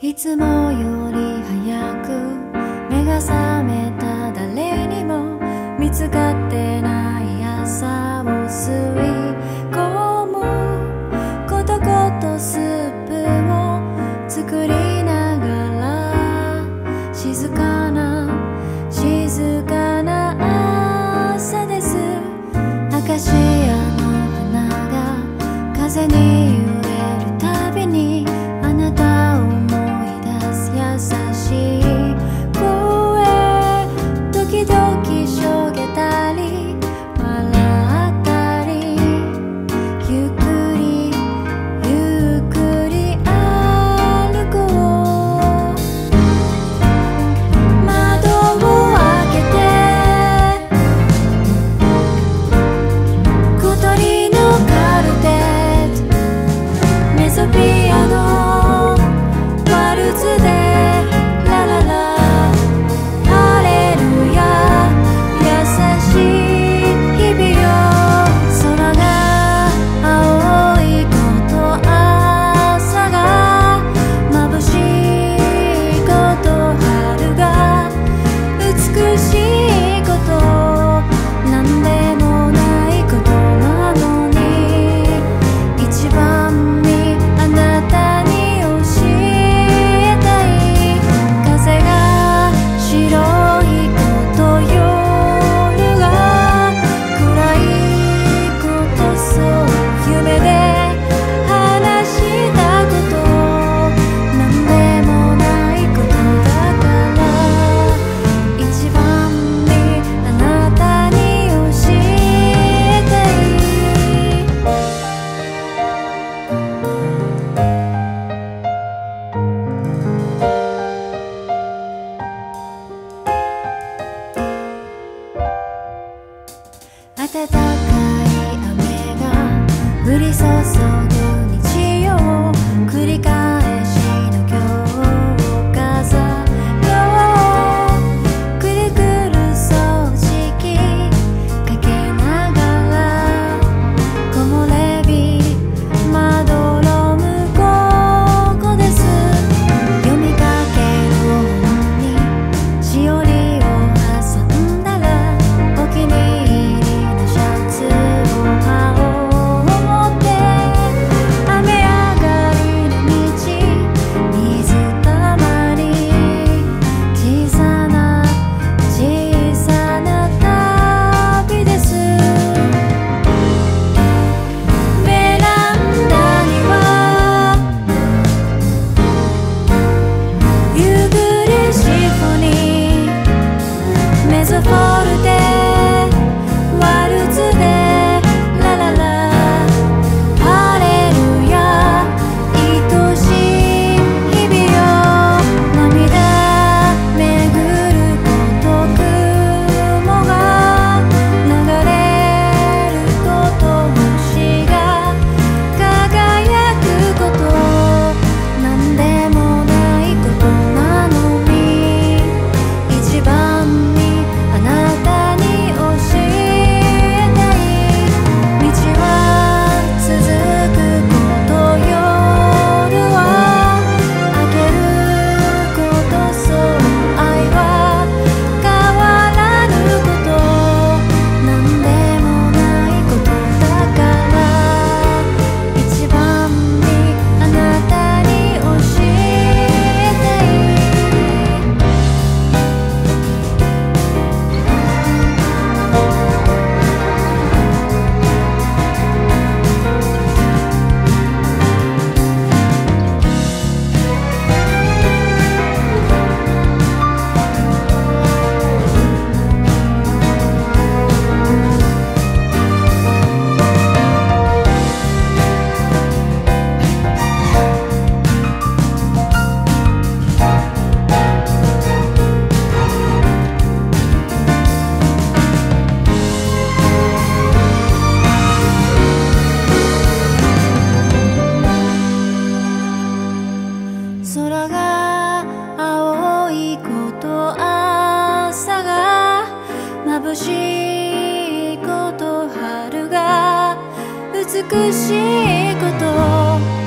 いつもより早く目が覚めた。誰にも見つかって to be して高い雨が降り注ぐ mezzo forte 美しいこと春が美しいこと。